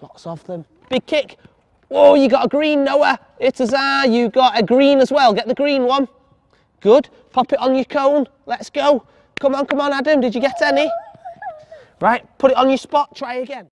Lots of them. Big kick. Oh, you got a green, Noah. It's a ah, You got a green as well. Get the green one. Good. Pop it on your cone. Let's go. Come on, come on, Adam. Did you get any? Right, put it on your spot. Try again.